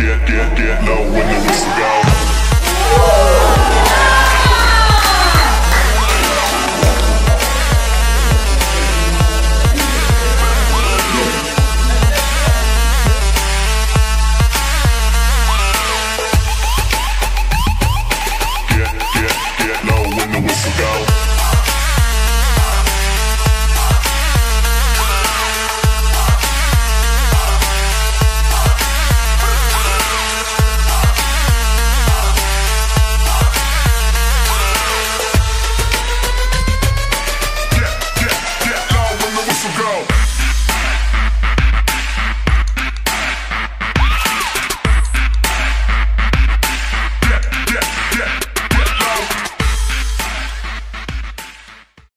get, get, get low when the